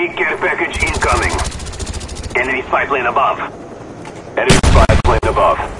Enemy care package incoming. Enemy spy plane above. Enemy spy plane above.